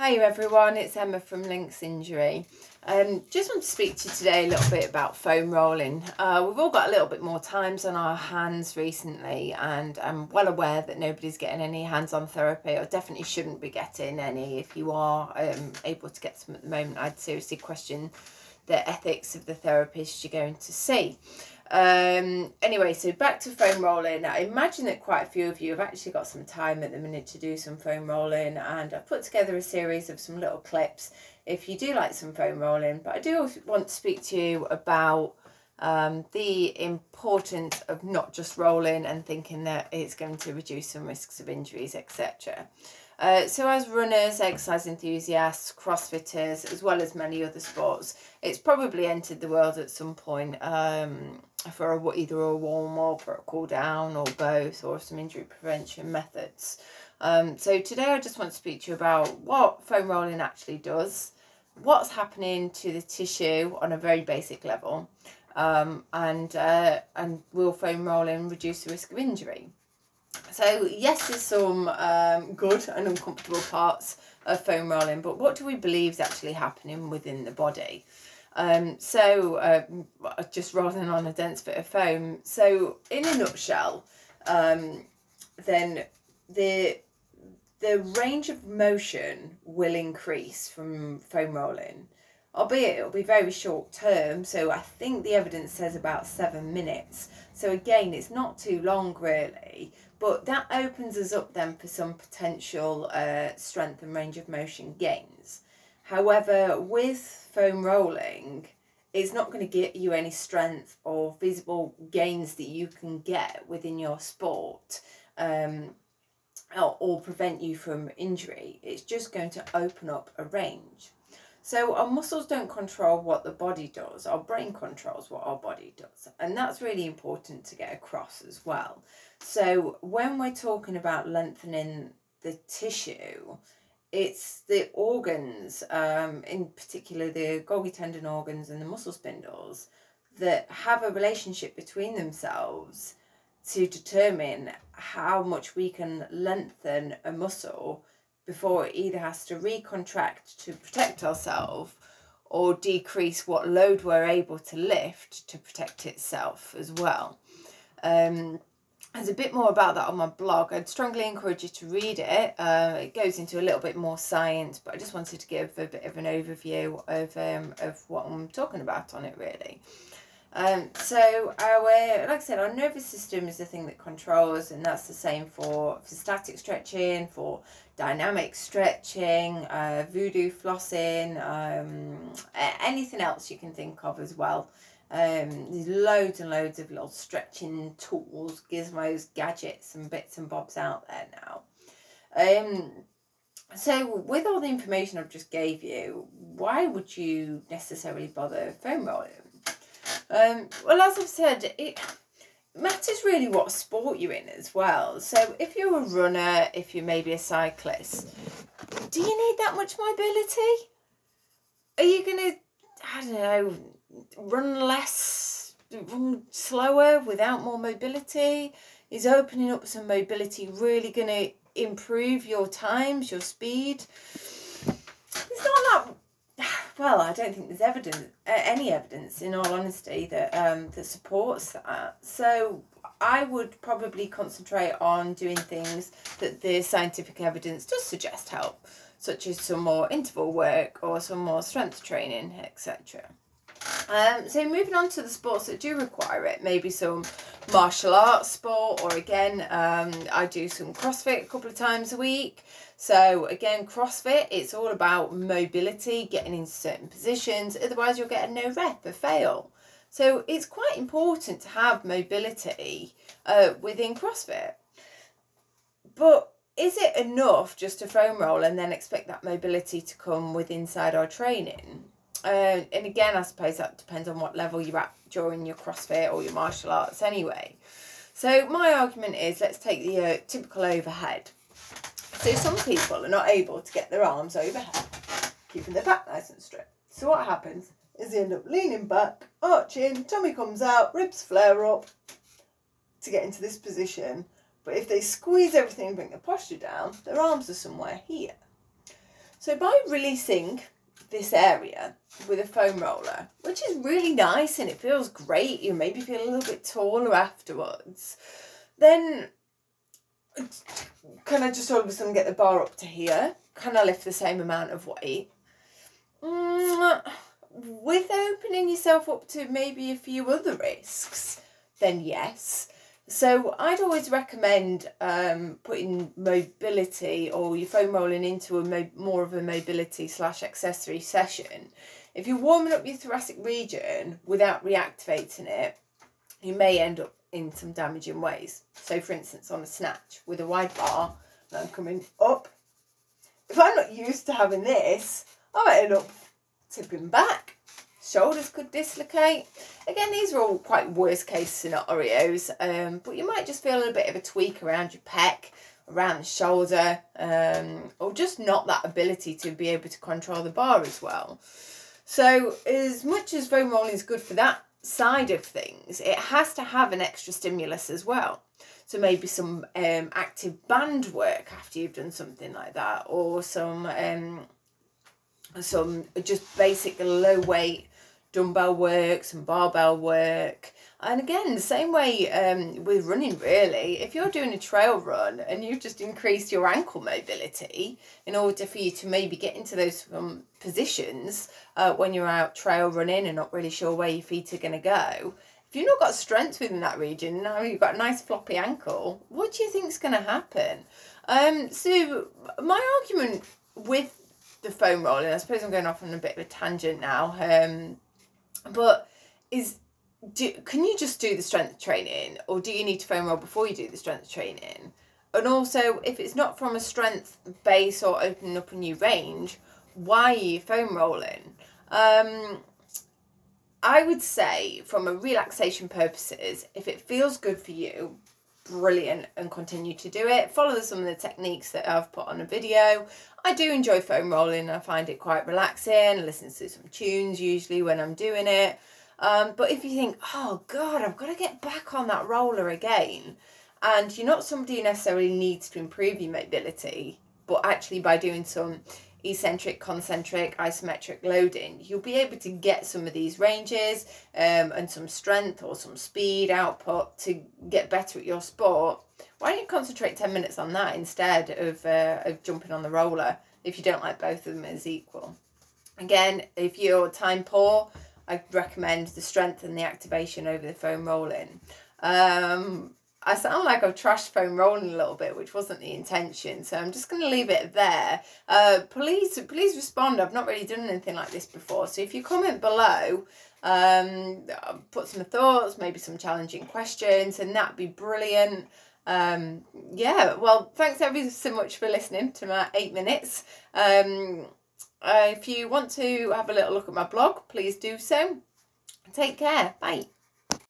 Hi everyone, it's Emma from Lincs Injury. Um, just want to speak to you today a little bit about foam rolling. Uh, we've all got a little bit more times on our hands recently and I'm well aware that nobody's getting any hands-on therapy or definitely shouldn't be getting any. If you are um, able to get some at the moment, I'd seriously question the ethics of the therapist you're going to see. Um, anyway, so back to foam rolling. I imagine that quite a few of you have actually got some time at the minute to do some foam rolling, and I've put together a series of some little clips if you do like some foam rolling. But I do want to speak to you about um, the importance of not just rolling and thinking that it's going to reduce some risks of injuries, etc. Uh, so as runners, exercise enthusiasts, crossfitters, as well as many other sports, it's probably entered the world at some point um, for a, either a warm up or a cool down or both or some injury prevention methods. Um, so today I just want to speak to you about what foam rolling actually does, what's happening to the tissue on a very basic level, um, and, uh, and will foam rolling reduce the risk of injury. So yes, there's some um, good and uncomfortable parts of foam rolling, but what do we believe is actually happening within the body? Um, so uh, just rolling on a dense bit of foam. So in a nutshell, um, then the the range of motion will increase from foam rolling, albeit it'll be very short term. So I think the evidence says about seven minutes. So again, it's not too long really, but that opens us up then for some potential uh, strength and range of motion gains. However, with foam rolling, it's not going to get you any strength or visible gains that you can get within your sport um, or, or prevent you from injury. It's just going to open up a range. So our muscles don't control what the body does, our brain controls what our body does. And that's really important to get across as well. So when we're talking about lengthening the tissue, it's the organs, um, in particular the Golgi tendon organs and the muscle spindles, that have a relationship between themselves to determine how much we can lengthen a muscle before it either has to recontract to protect ourselves or decrease what load we're able to lift to protect itself as well. Um, there's a bit more about that on my blog. I'd strongly encourage you to read it. Uh, it goes into a little bit more science, but I just wanted to give a bit of an overview of um, of what I'm talking about on it really. Um, so our, like I said, our nervous system is the thing that controls, and that's the same for, for static stretching, for dynamic stretching, uh, voodoo flossing, um, anything else you can think of as well. Um, there's loads and loads of little stretching tools, gizmos, gadgets, and bits and bobs out there now. Um, so with all the information I've just gave you, why would you necessarily bother foam rolling? Um, well, as I've said, it matters really what sport you're in as well. So if you're a runner, if you're maybe a cyclist, do you need that much mobility? Are you going to, I don't know, run less, run slower without more mobility? Is opening up some mobility really going to improve your times, your speed? It's not that well, I don't think there's evidence, any evidence, in all honesty, that um, that supports that. So I would probably concentrate on doing things that the scientific evidence does suggest help, such as some more interval work or some more strength training, etc. Um, so moving on to the sports that do require it, maybe some martial arts sport, or again, um, I do some CrossFit a couple of times a week. So again, CrossFit, it's all about mobility, getting into certain positions, otherwise you'll get a no rep, a fail. So it's quite important to have mobility uh, within CrossFit. But is it enough just to foam roll and then expect that mobility to come with inside our training? Uh, and again, I suppose that depends on what level you're at during your CrossFit or your martial arts anyway. So my argument is let's take the uh, typical overhead. So some people are not able to get their arms overhead, keeping their back nice and straight. So what happens is they end up leaning back, arching, tummy comes out, ribs flare up to get into this position. But if they squeeze everything and bring their posture down, their arms are somewhere here. So by releasing this area with a foam roller, which is really nice and it feels great, you maybe feel a little bit taller afterwards, then can I just all of a sudden get the bar up to here? Can I lift the same amount of weight? Mm, with opening yourself up to maybe a few other risks, then yes. So I'd always recommend um, putting mobility or your foam rolling into a mo- more of a mobility slash accessory session. If you're warming up your thoracic region without reactivating it, you may end up in some damaging ways. So for instance, on a snatch with a wide bar, and I'm coming up. If I'm not used to having this, I might end up tipping back shoulders could dislocate. Again, these are all quite worst case scenarios, um, but you might just feel a bit of a tweak around your pec, around the shoulder, um, or just not that ability to be able to control the bar as well. So as much as foam rolling is good for that side of things, it has to have an extra stimulus as well. So maybe some um, active band work after you've done something like that, or some um, some just basic low weight dumbbell work, some barbell work. And again, the same way um, with running, really. If you're doing a trail run and you've just increased your ankle mobility in order for you to maybe get into those um, positions uh, when you're out trail running and not really sure where your feet are going to go, if you've not got strength within that region, now you've got a nice floppy ankle, what do you think is going to happen? Um, so, my argument with the foam rolling, I suppose I'm going off on a bit of a tangent now. Um, but is do can you just do the strength training or do you need to foam roll before you do the strength training? And also, if it's not from a strength base or opening up a new range, why are you foam rolling? Um, I would say, from a relaxation purposes, if it feels good for you, brilliant and continue to do it. Follow some of the techniques that I've put on a video. I do enjoy foam rolling. I find it quite relaxing. I listen to some tunes usually when I'm doing it. Um, but if you think, oh God, I've got to get back on that roller again, and you're not somebody who necessarily needs to improve your mobility, but actually by doing some eccentric, concentric, isometric loading, you'll be able to get some of these ranges um, and some strength or some speed output to get better at your sport. Why don't you concentrate 10 minutes on that instead of, uh, of jumping on the roller if you don't like both of them as equal? Again, if you're time poor, I recommend the strength and the activation over the foam rolling. Um, I sound like I've trashed foam rolling a little bit, which wasn't the intention. So I'm just going to leave it there. Uh, please, please respond. I've not really done anything like this before. So if you comment below, um, put some thoughts, maybe some challenging questions, and that'd be brilliant. Um, yeah, well, thanks ever so much for listening to my eight minutes. Um, uh, if you want to have a little look at my blog, please do so. Take care. Bye.